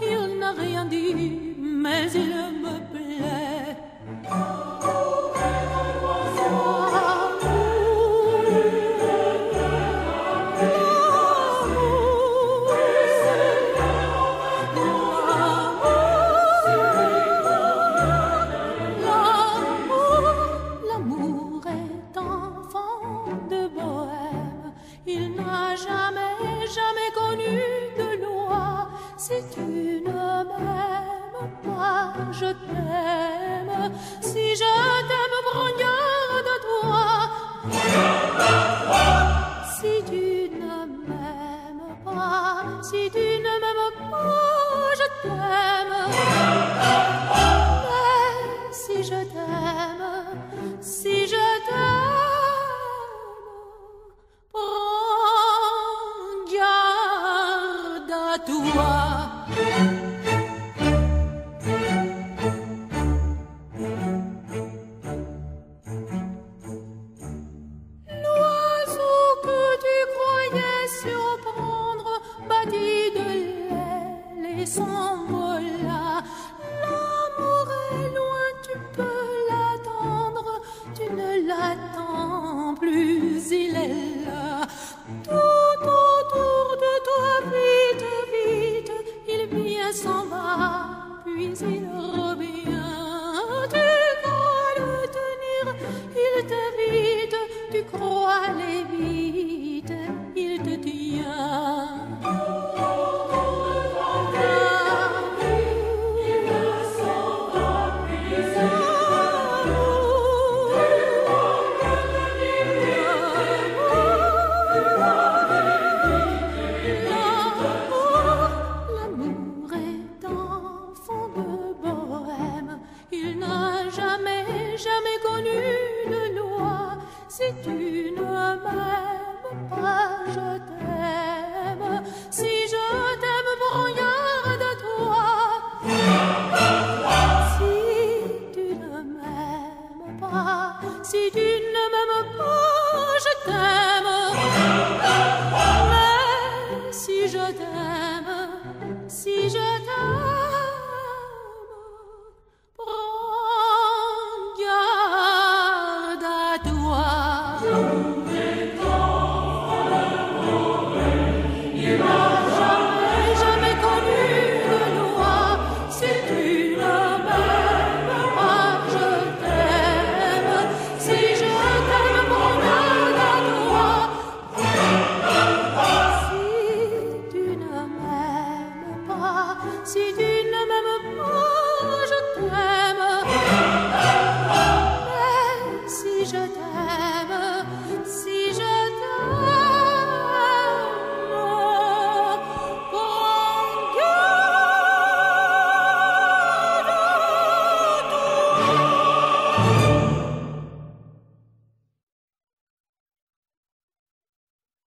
il n'a rien dit, mais il me Si tu ne m'aimes pas, je t'aime. Si je t'aime, prends de toi. Si tu ne m'aimes pas, si tu ne m'aimes pas, je t'aime. Si je t'aime, si je t'aime, garde toi. L'amour est loin, tu peux l'attendre, tu ne l'attends plus, il est là. Tout autour de toi, vite, vite, il vient s'en va, puis il revient. Tu crois le tenir, il t'évite, tu crois aller vite,